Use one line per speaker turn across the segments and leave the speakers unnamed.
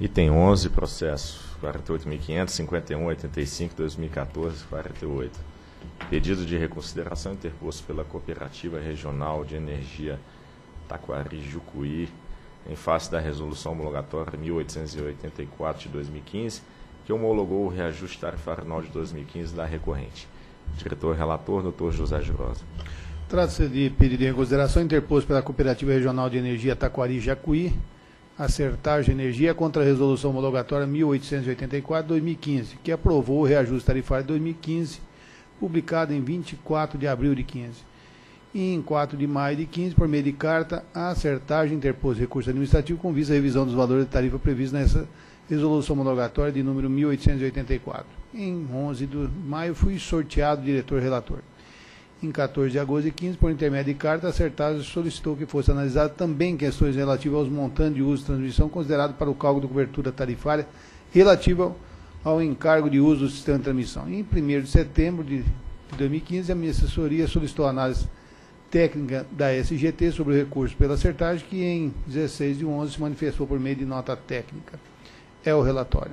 Item 11, processo 48.500, 51, 85, 2014, 48. Pedido de reconsideração interposto pela Cooperativa Regional de Energia Taquari Jucuí, em face da resolução homologatória 1884 de 2015, que homologou o reajuste tarifário anual de 2015 da recorrente. Diretor relator, doutor José Girosa.
Trata-se de pedido de reconsideração interposto pela Cooperativa Regional de Energia Taquari Jacuí, Acertagem Energia contra a Resolução Homologatória 1884-2015, que aprovou o reajuste tarifário de 2015, publicado em 24 de abril de 15. E em 4 de maio de 15, por meio de carta, a Acertagem interpôs recurso administrativo com vista à revisão dos valores de tarifa previstos nessa Resolução Homologatória de número 1884. Em 11 de maio, fui sorteado diretor-relator em 14 de agosto de 15, por intermédio de carta, acertada solicitou que fosse analisado também questões relativas aos montantes de uso de transmissão considerado para o cálculo de cobertura tarifária relativa ao encargo de uso do sistema de transmissão. Em 1 de setembro de 2015, a minha assessoria solicitou a análise técnica da SGT sobre o recurso pela acertagem, que em 16 de 11 se manifestou por meio de nota técnica. É o relatório.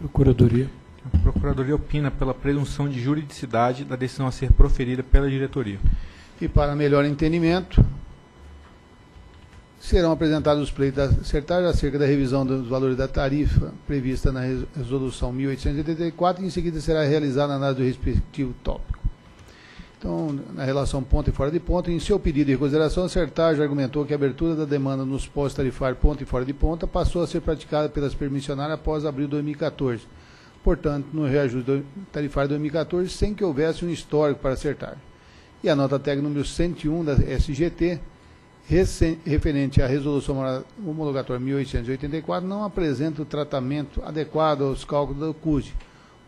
Procuradoria.
A Procuradoria opina pela presunção de juridicidade da decisão a ser proferida pela diretoria.
E para melhor entendimento, serão apresentados os pleitos da acertagem acerca da revisão dos valores da tarifa prevista na resolução 1884 e em seguida será realizada a análise do respectivo tópico. Então, na relação ponto e fora de ponto, em seu pedido de reconsideração, a Acertagem argumentou que a abertura da demanda nos postos tarifários ponto e fora de ponta passou a ser praticada pelas permissionárias após abril de 2014 portanto, no reajuste tarifário de 2014, sem que houvesse um histórico para acertar. E a nota técnica número 101 da SGT, referente à resolução homologatória 1884, não apresenta o tratamento adequado aos cálculos do CUSE,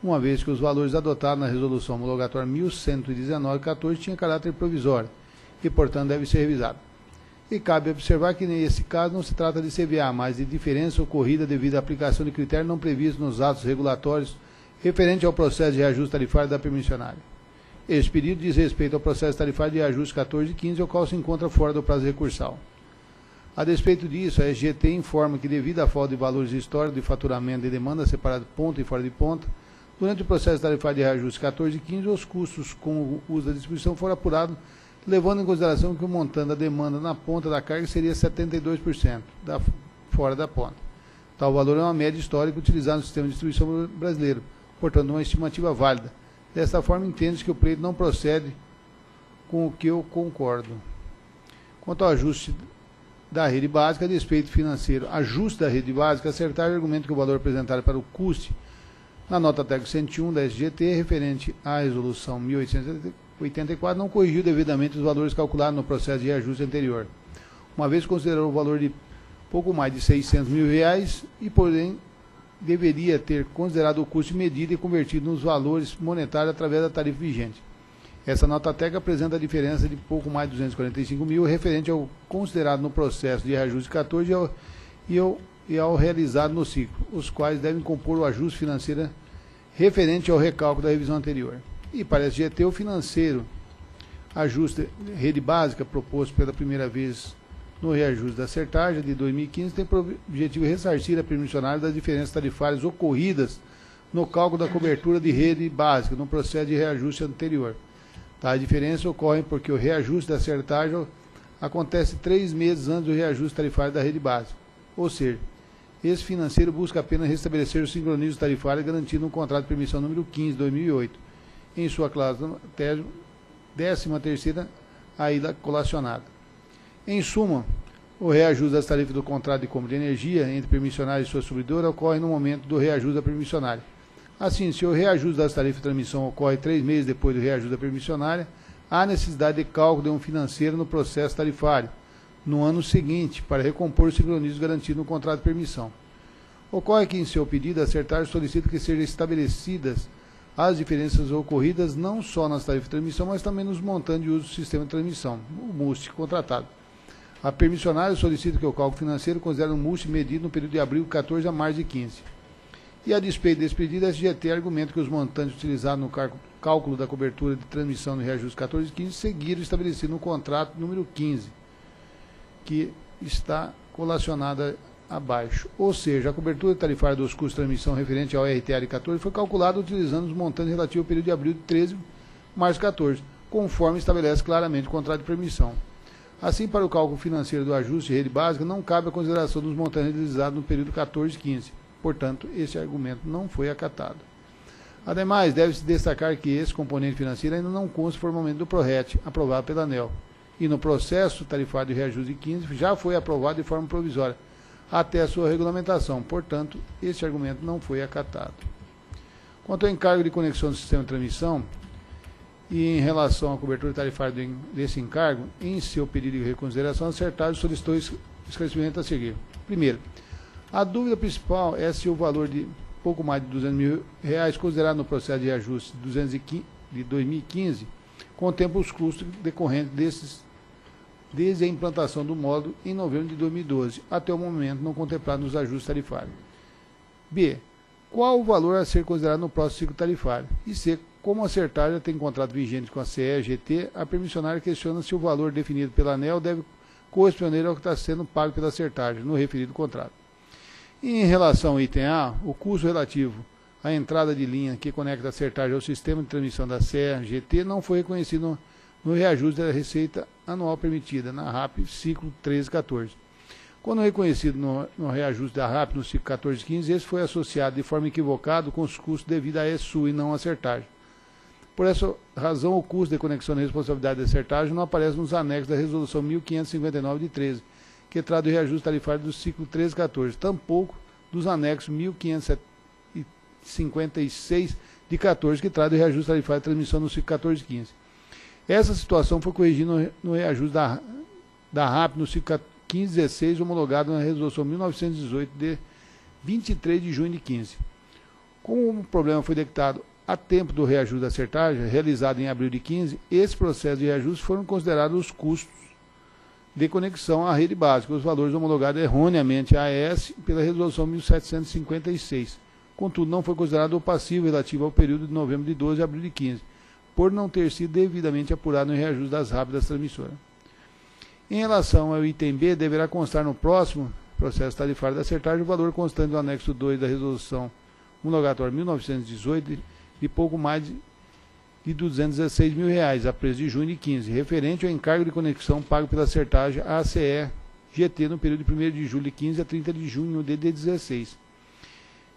uma vez que os valores adotados na resolução homologatória 1119-14 tinham caráter provisório e, portanto, deve ser revisado. E cabe observar que, nesse caso, não se trata de CVA, mas de diferença ocorrida devido à aplicação de critérios não previstos nos atos regulatórios referente ao processo de reajuste tarifário da permissionária. Este pedido diz respeito ao processo tarifário de reajuste 14 e 15, o qual se encontra fora do prazo recursal. A despeito disso, a SGT informa que, devido à falta de valores históricos de faturamento de demanda separado ponto e fora de ponta, durante o processo tarifário de reajuste 14 e 15, os custos com o uso da distribuição foram apurados levando em consideração que o montante da demanda na ponta da carga seria 72% da, fora da ponta. Tal valor é uma média histórica utilizada no sistema de distribuição brasileiro, portanto, uma estimativa válida. Desta forma, entende-se que o pleito não procede com o que eu concordo. Quanto ao ajuste da rede básica, despeito financeiro, ajuste da rede básica, acertar o argumento que o valor apresentado para o custe na nota técnica 101 da SGT, referente à resolução 1874, 84 não corrigiu devidamente os valores calculados no processo de reajuste anterior, uma vez considerou o valor de pouco mais de 600 mil reais e, porém, deveria ter considerado o custo medido e convertido nos valores monetários através da tarifa vigente. Essa nota técnica apresenta a diferença de pouco mais de 245 mil referente ao considerado no processo de reajuste 14 e ao, e ao, e ao realizado no ciclo, os quais devem compor o ajuste financeiro referente ao recálculo da revisão anterior. E para a SGT, o financeiro ajuste rede básica proposto pela primeira vez no reajuste da Sertagem de 2015 tem por objetivo ressarcir a permissionária das diferenças tarifárias ocorridas no cálculo da cobertura de rede básica no processo de reajuste anterior. Tá, a diferença ocorre porque o reajuste da Sertagem acontece três meses antes do reajuste tarifário da rede básica. Ou seja, esse financeiro busca apenas restabelecer o sincronismo tarifário garantido no contrato de permissão número 15 de 2008 em sua classe décima terceira a colacionada. Em suma, o reajuste das tarifas do contrato de compra de energia entre permissionário e sua subidora ocorre no momento do reajuste da permissionária. Assim, se o reajuste das tarifas de transmissão ocorre três meses depois do reajuste da permissionária, há necessidade de cálculo de um financeiro no processo tarifário, no ano seguinte, para recompor o sincronismo garantido no contrato de permissão. Ocorre que, em seu pedido, acertar solicita que sejam estabelecidas as diferenças ocorridas não só nas tarifas de transmissão, mas também nos montantes de uso do sistema de transmissão, o MUST contratado. A permissionária solicita que o cálculo financeiro considere o MUST medido no período de abril 14 a março de 15. E a despeito desse pedido, a SGT argumenta que os montantes utilizados no cálculo da cobertura de transmissão no reajuste 14 e 15 seguiram estabelecido no contrato número 15, que está colacionada abaixo. Ou seja, a cobertura tarifária dos custos de transmissão referente ao de 14 foi calculada utilizando os montantes relativos ao período de abril de 13 março 14, conforme estabelece claramente o contrato de permissão. Assim, para o cálculo financeiro do ajuste de rede básica, não cabe a consideração dos montantes realizados no período 14 e 15. Portanto, esse argumento não foi acatado. Ademais, deve-se destacar que esse componente financeiro ainda não consta formalmente do PRORET, aprovado pela ANEL, e no processo tarifário de reajuste de 15 já foi aprovado de forma provisória, até a sua regulamentação. Portanto, esse argumento não foi acatado. Quanto ao encargo de conexão do sistema de transmissão, e em relação à cobertura tarifária desse encargo, em seu pedido de reconsideração, acertado solicitou esclarecimento a seguir. Primeiro, a dúvida principal é se o valor de pouco mais de 200 mil reais considerado no processo de ajuste de 2015 contempla os custos decorrentes desses desde a implantação do módulo em novembro de 2012 até o momento não contemplado nos ajustes tarifários. B. Qual o valor a ser considerado no próximo ciclo tarifário? E C. Como a já tem contrato vigente com a CE e GT, a permissionária questiona se o valor definido pela ANEL deve corresponder ao que está sendo pago pela Sertagem no referido contrato. Em relação ao item A, o custo relativo à entrada de linha que conecta a Sertagem ao sistema de transmissão da CE GT não foi reconhecido no, reajuste da receita anual permitida na RAP ciclo 13-14. Quando reconhecido no, no, reajuste da RAP no ciclo 14-15, esse foi associado de forma equivocada com os custos devido à ESU e não à Sertagem. Por essa razão, o custo de conexão de responsabilidade de acertagem não aparece nos anexos da Resolução 1559 de 13, que trata o reajuste tarifário do ciclo 13-14, tampouco dos anexos 1556 de 14, que trata o reajuste tarifário de transmissão no ciclo 14-15. Essa situação foi corrigida no, reajuste da, da RAP no ciclo 15-16, homologado na Resolução 1918 de 23 de junho de 15. Como o problema foi detectado a tempo do reajuste da acertagem, realizado em abril de 15, esse processo de reajuste foram considerados os custos de conexão à rede básica, os valores homologados erroneamente à AES pela Resolução 1756. Contudo, não foi considerado o passivo relativo ao período de novembro de 12 a abril de 15, por não ter sido devidamente apurado no reajuste das rápidas transmissoras. Em relação ao item B, deverá constar no próximo processo tarifário da acertagem o valor constante do anexo 2 da Resolução homologatória 1918 de pouco mais de 216 mil reais, a preço de junho de 15, referente ao encargo de conexão pago pela Sertagem ACE GT no período de 1 de julho de 15 a 30 de junho de 16.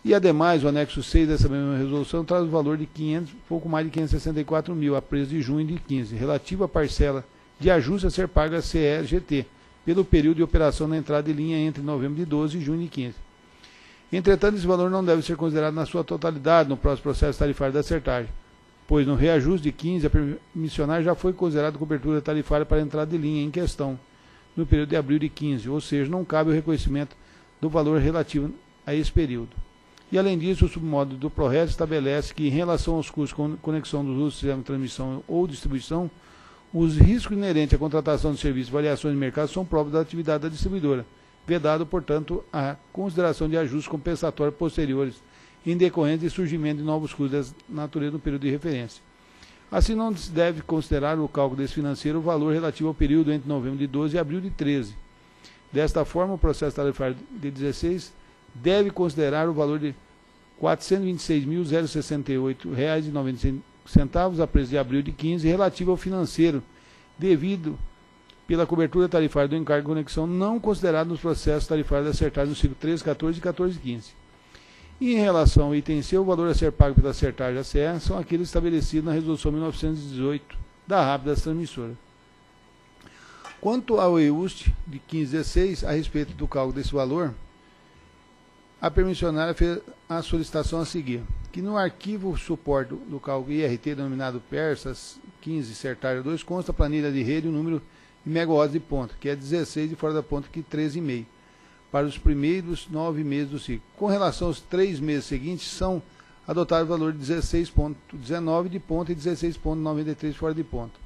E, ademais, o anexo 6 dessa mesma resolução traz o valor de 500, pouco mais de 564 mil, a preço de junho de 15, relativo à parcela de ajuste a ser paga à CE GT, pelo período de operação na entrada de linha entre novembro de 12 e junho de 15. Entretanto, esse valor não deve ser considerado na sua totalidade no próximo processo tarifário da acertagem, pois no reajuste de 15, a permissionária já foi considerada cobertura tarifária para a entrada de linha em questão, no período de abril de 15, ou seja, não cabe o reconhecimento do valor relativo a esse período. E, além disso, o submódulo do ProRes estabelece que, em relação aos custos de conexão dos usos do sistema de transmissão ou distribuição, os riscos inerentes à contratação de serviços e variações de mercado são próprios da atividade da distribuidora vedado, portanto, a consideração de ajustes compensatórios posteriores em decorrência de surgimento de novos custos da natureza no período de referência. Assim, não se deve considerar o cálculo desse financeiro o valor relativo ao período entre novembro de 12 e abril de 13. Desta forma, o processo tarifário de 16 deve considerar o valor de R$ 426.068,95 a preço de abril de 15 relativo ao financeiro, devido pela cobertura tarifária do encargo de conexão não considerado nos processos tarifários acertados no ciclo 13, 14 e 14 15. E em relação ao item C, o valor a ser pago pela acertagem ACE são aqueles estabelecidos na Resolução 1918 da RAP das transmissoras. Quanto ao EUST de 1516, a respeito do cálculo desse valor, a permissionária fez a solicitação a seguir, que no arquivo suporte do cálculo IRT denominado Persas 15 Sertário 2 consta a planilha de rede o número e megawatts de ponta, que é 16 e fora da ponta que 13,5, para os primeiros nove meses do ciclo. Com relação aos três meses seguintes, são adotados o valor de 16,19 de ponta e 16,93 fora de ponta.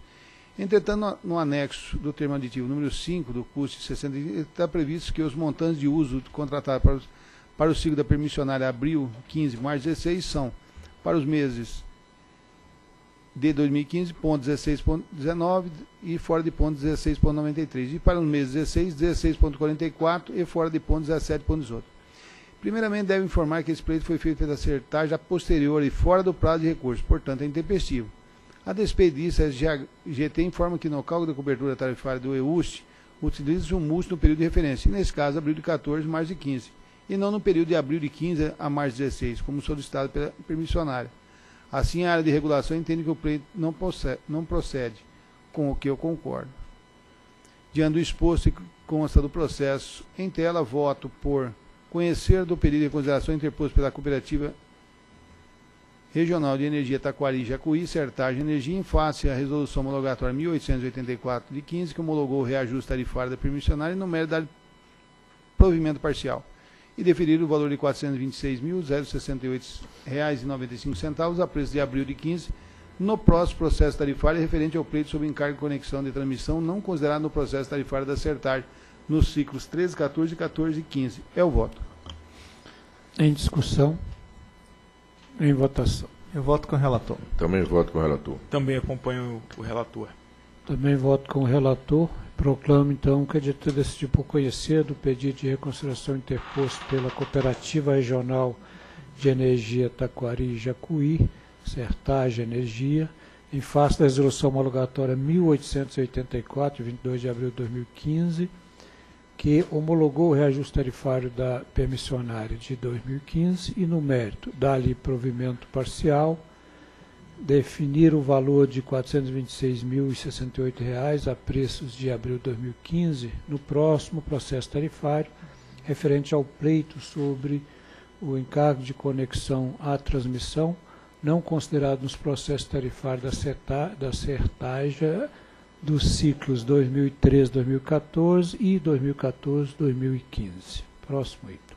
Entretanto, no anexo do termo aditivo número 5 do custo de 60 está previsto que os montantes de uso contratados para, os, para o ciclo da permissionária abril 15 março 16 são para os meses de 2015, ponto 16.19 e fora de ponto 16.93. E para os meses 16, 16.44 e fora de ponto 17.18. Primeiramente, deve informar que esse pleito foi feito pela acertagem a posterior e fora do prazo de recurso, portanto, é intempestivo. A despeito disso, a GT informa que no cálculo da cobertura tarifária do EUST, utiliza-se um MUST no período de referência, nesse caso, abril de 14 março de 15, e não no período de abril de 15 a março de 16, como solicitado pela permissionária. Assim, a área de regulação entende que o pleito não procede, não procede com o que eu concordo. Diante do exposto e consta do processo, em tela, voto por conhecer do pedido de consideração interposto pela Cooperativa Regional de Energia Taquari Jacuí, Sertagem Energia, em face à resolução homologatória 1884 de 15, que homologou o reajuste tarifário da permissionária no mérito da provimento parcial e deferir o valor de R$ 426.068,95 a preço de abril de 15 no próximo processo tarifário referente ao pleito sobre encargo de conexão de transmissão não considerado no processo tarifário da Sertagem nos ciclos 13, 14, 14 e 15. É o voto.
Em discussão. Em votação.
Eu voto com o relator.
Também voto com o relator.
Também acompanho o relator.
Também voto com o relator. Proclamo, então, que a diretoria decidiu por conhecer do pedido de reconsideração interposto pela Cooperativa Regional de Energia Taquari e Jacuí, Sertage Energia, em face da resolução homologatória 1884, 22 de abril de 2015, que homologou o reajuste tarifário da permissionária de 2015 e, no mérito, dá-lhe provimento parcial, definir o valor de R$ 426.068 a preços de abril de 2015 no próximo processo tarifário referente ao pleito sobre o encargo de conexão à transmissão não considerado nos processos tarifários da, CETA, da Sertaja dos ciclos 2013-2014 e 2014-2015. Próximo item.